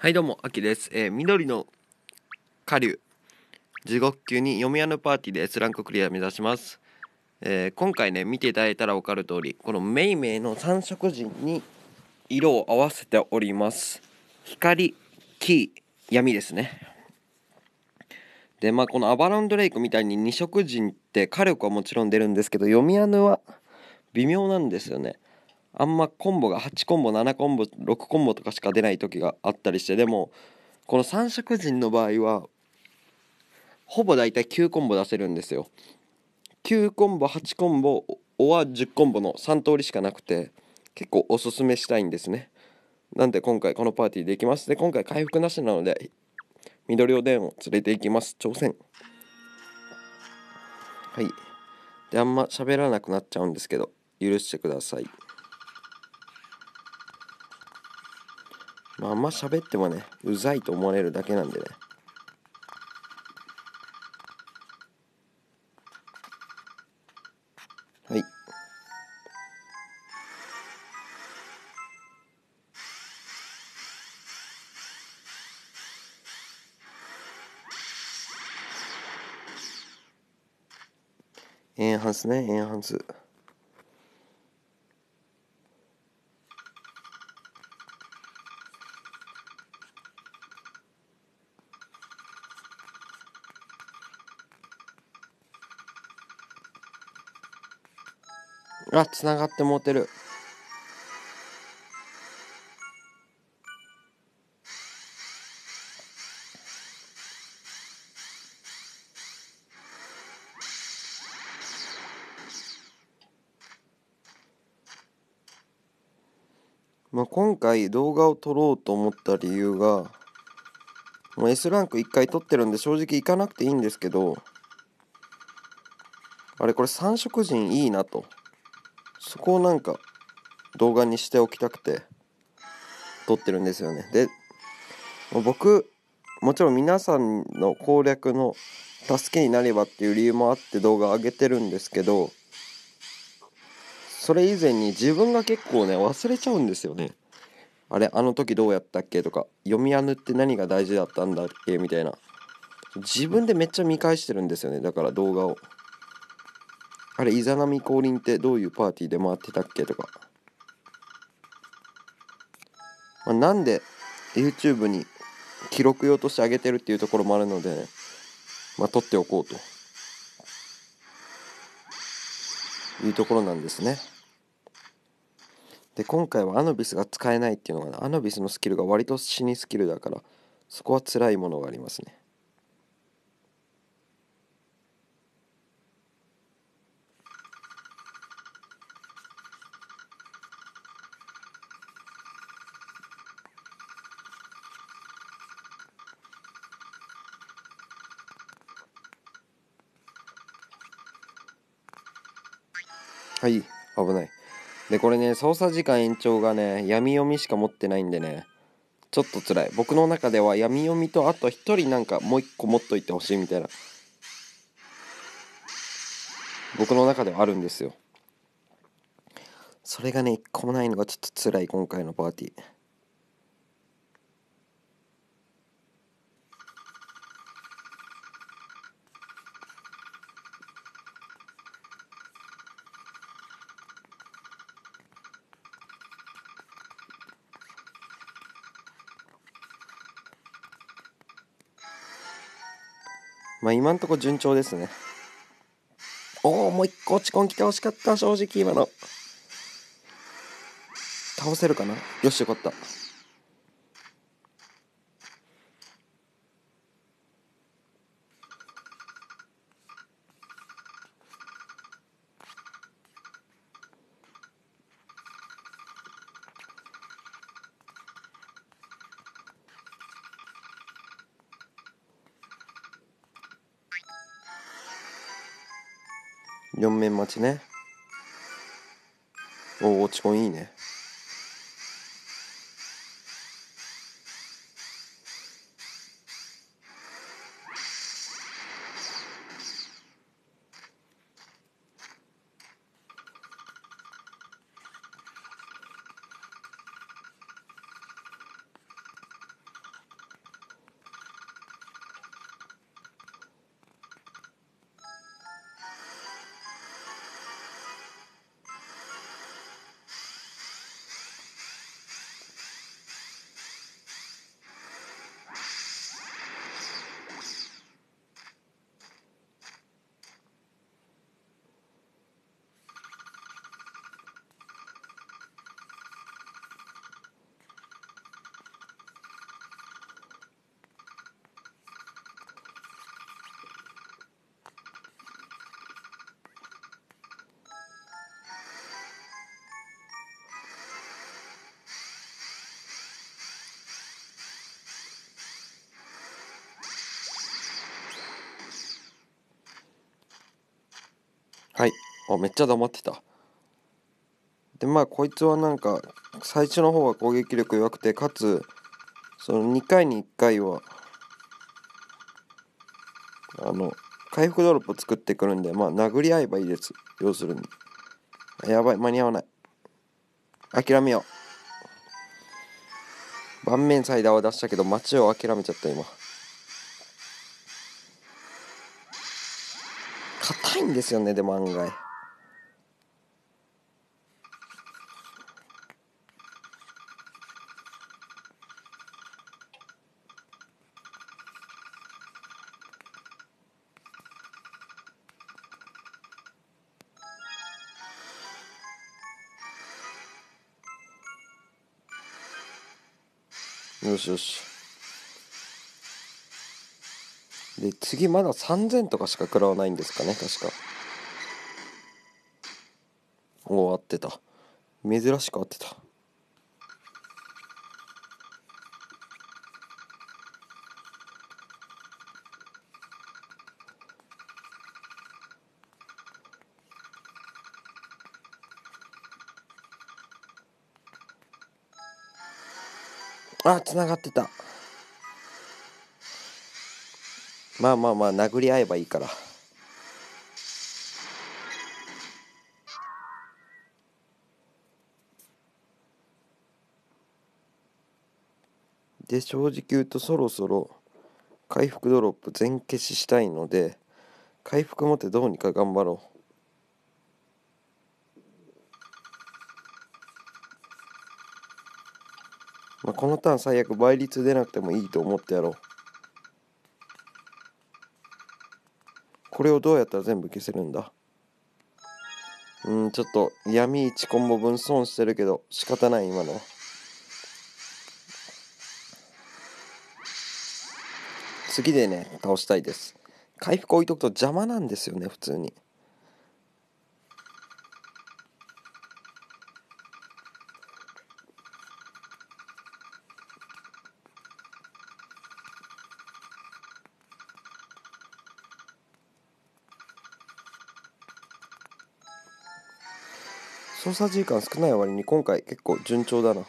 はいどうも、あきです。えー緑の下流、地獄級に読み屋のパーティーで S ランククリア目指します。えー今回ね、見ていただいたら分かる通り、このメイメイの三色陣に色を合わせております。光、木、闇ですね。で、まあこのアバロンドレイクみたいに二色陣って火力はもちろん出るんですけど、読み屋のは微妙なんですよね。あんまコンボが8コンボ7コンボ6コンボとかしか出ない時があったりしてでもこの三色陣の場合はほぼ大体9コンボ出せるんですよ。9コンボ8コンボおは10コンボの3通りしかなくて結構おすすめしたいんですね。なんで今回このパーティーできます。で今回回復なしなので緑おでんを連れて行きます。挑戦。はい。であんま喋らなくなっちゃうんですけど許してください。まあ、あんま喋ってもねうざいと思われるだけなんでね。はい。エンハンスねエンハンスあつながってもてる。まあ、今回動画を撮ろうと思った理由がもう S ランク1回撮ってるんで正直行かなくていいんですけどあれこれ三色陣いいなと。そこをなんか動画にしておきたくて撮ってるんですよね。で僕もちろん皆さんの攻略の助けになればっていう理由もあって動画上げてるんですけどそれ以前に自分が結構ね忘れちゃうんですよね。あれあの時どうやったっけ？とか読みあぬって何が大事だったんだっけ？みたいな。自分でめっちゃ見返してるんですよねだから動画を。あれイザナミ降臨ってどういうパーティーで回ってたっけとか、まあ、なんで YouTube に記録用として上げてるっていうところもあるので、ね、まあ撮っておこうと。いうところなんですね。で今回はアノビスが使えないっていうのが、ね、アノビスのスキルが割と死にスキルだからそこは辛いものがありますね。はい。危ない。でこれね操作時間延長がね闇読みしか持ってないんでねちょっと辛い。僕の中では闇読みとあと1人なんかもう1個持っといてほしいみたいな。僕の中ではあるんですよ。それがね1個もないのがちょっと辛い今回のパーティー。まあ今んとこ順調ですね。おおもう一個落ち込ん来てほしかった正直今の。倒せるかな？よしよかった。4面待ちね。おお落ち込みいいね。あめっちゃ黙ってた。でまあこいつはなんか最初の方は攻撃力弱くてかつその2回に1回はあの回復ドロップ作ってくるんでまあ殴り合えばいいです。要するに。やばい。間に合わない。諦めよう。盤面サイダーを出したけど街を諦めちゃった今。硬いんですよねでも案外。よしよし。で次まだ3000とかしか食らわないんですかね確か。おお合ってた。珍しく合ってた。あつながってた。まあまあまあ殴り合えばいいから。で正直言うとそろそろ回復ドロップ全消ししたいので回復持ってどうにか頑張ろう。このターン最悪倍率出なくてもいいと思ってやろう。これをどうやったら全部消せるんだ？うんちょっと闇1コンボ分損してるけど仕方ない今の。次でね倒したいです。回復置いとくと邪魔なんですよね普通に。操作時間少ない割に今回結構順調だな。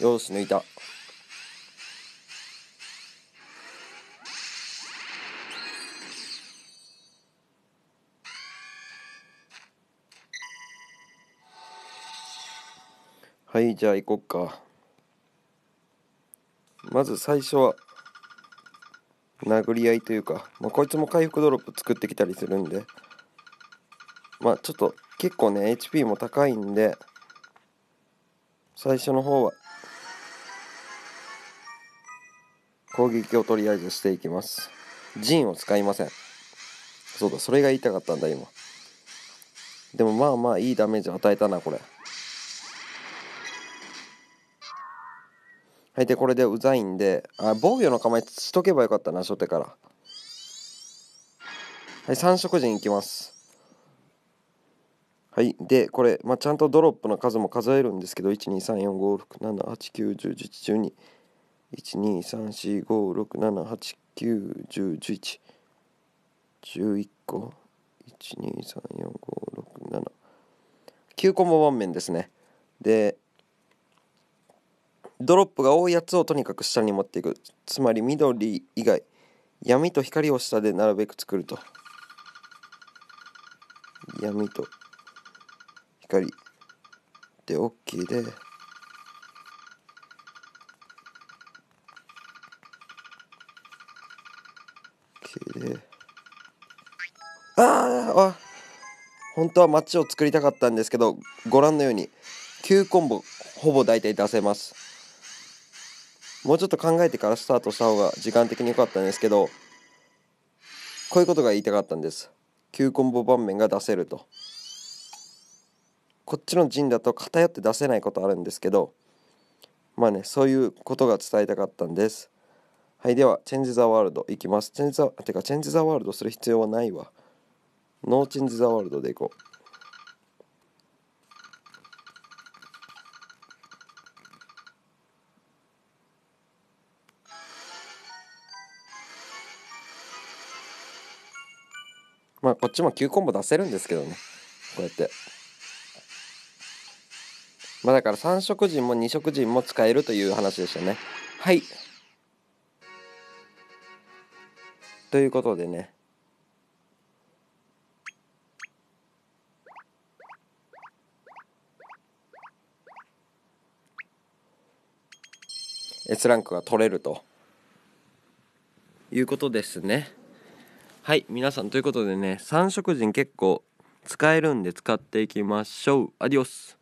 よし抜いた。はいじゃあ行こっか。まず最初は殴り合いというか、まあ、こいつも回復ドロップ作ってきたりするんで。まあちょっと結構ね HP も高いんで最初の方は攻撃をとりあえずしていきます。陣を使いません。そうだそれが言いたかったんだ今。でもまあまあいいダメージ与えたなこれ。はいでこれでうざいんであ防御の構えしとけばよかったな初手から。はい三色陣いきます。はい。で、これ、まあ、ちゃんとドロップの数も数えるんですけど、1、2、3、4、5、6、7、8、9、10、11、12、1、2、3、4、5、6、7、8、9、10、11、11個、1、2、3、4、5、6、7、9個も盤面ですね。で、ドロップが多いやつをとにかく下に持っていく。つまり緑以外、闇と光を下でなるべく作ると。闇と光で。OK で。ああ本当はマッチを作りたかったんですけどご覧のように9コンボほぼ大体出せます。もうちょっと考えてからスタートした方が時間的に良かったんですけどこういうことが言いたかったんです。9コンボ盤面が出せると。こっちの陣だと偏って出せないことあるんですけどまあねそういうことが伝えたかったんです。はいではチェンジ・ザ・ワールドいきます。チェンジ・ザてかチェンジ・ザ・ワールドする必要はないわ。ノーチェンジ・ザ・ワールドでいこう。まあこっちも9コンボ出せるんですけどね。こうやって。まあだから3色陣も2色陣も使えるという話でしたね。はい。ということでね。閲ランクが取れるということですね。はい皆さんということでね3色陣結構使えるんで使っていきましょう。アディオス。